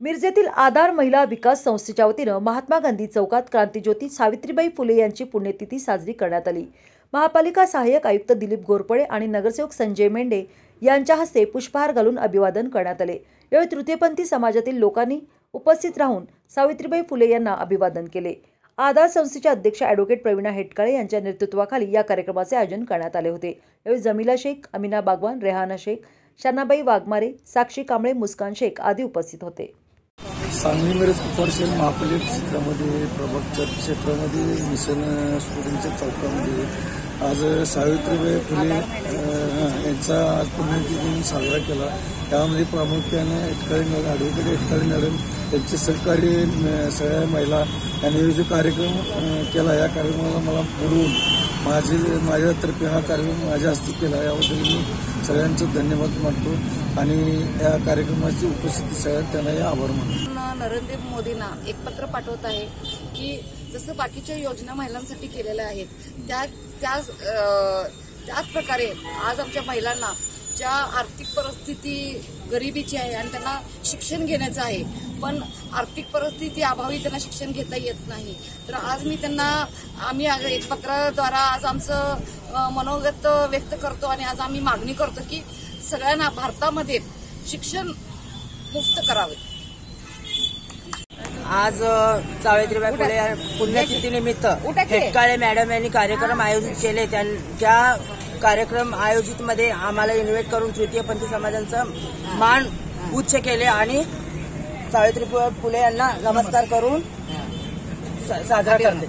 मिरजेतील आधार महिला विकास संस्थेच्या वतीनं महात्मा गांधी चौकात क्रांतीज्योती सावित्रीबाई फुले यांची पुण्यतिथी साजरी करण्यात आली. महापालिका सहाय्यक आयुक्त दिलीप घोरपडे आणि नगरसेवक संजय मेंढे यांच्या हस्ते पुष्पहार घालून अभिवादन करण्यात आले. यावेळी तृतीयपंथी समाजातील लोकांनी उपस्थित राहून सावित्रीबाई फुले यांना अभिवादन केले. आधार संस्थेच्या अध्यक्ष ॲडव्होकेट प्रवीणा हेटकाळे यांच्या नेतृत्वाखाली या कार्यक्रमाचे आयोजन करण्यात आले होते. यावेळी जमिला शेख अमिना बागवान रेहाना शेख शानाबाई वाघमारे साक्षी कांबळे मुस्कान शेख आदी उपस्थित होते. सांगली मिरज कॉर्पोरेशन महापालिका क्षेत्रामध्ये प्रभाग क्षेत्रामध्ये मिशन स्टुडंटच्या चौकामध्ये आज सावित्रीबाई फुले यांचा आज पुण्यतिथी दिन साजरा केला. त्यामध्ये प्रामुख्याने Etkali madam advocate Etkali madam यांचे सहकारी सगळ्या महिला यांनी विविध कार्यक्रम केला या कार्यक्रमाला मला बोलवून माझे माझ्यातर्फे हा कार्यक्रम माझ्या हस्ते केला. याबद्दल मी सगळ्यांचं धन्यवाद मानतो आणि या कार्यक्रमाची उपस्थिती सगळ्यात त्यांनाही आभार मानतो. नरेंद्र मोदींना एक पत्र पाठवत आहे की जसं बाकीच्या योजना महिलांसाठी केलेल्या आहेत त्या त्याच त्याच प्रकारे आज आमच्या महिलांना ज्या आर्थिक परिस्थिती गरिबीची आहे आणि त्यांना शिक्षण घेण्याचं आहे पण आर्थिक परिस्थिती अभावी त्यांना शिक्षण घेता येत नाही. तर आज मी त्यांना आम्ही एक पत्राद्वारा आज आमचं मनोगत व्यक्त करतो आणि आज आम्ही मागणी करतो की सगळ्यांना भारतामध्ये शिक्षण मुक्त करावे. आज सावित्रीबाई फुले पुण्यतिथीनिमित्त हेटकाळे मॅडम यांनी कार्यक्रम आयोजित केले. त्यां- कार्यक्रम आयोजित मध्ये आम्हाला इन्व्हाइट करून तृतीयपंथी समाजांचं मान उच्च केले आणि सावित्रीबाई फुले यांना नमस्कार. करून साजरा करते